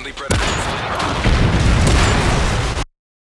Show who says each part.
Speaker 1: Friendly predators.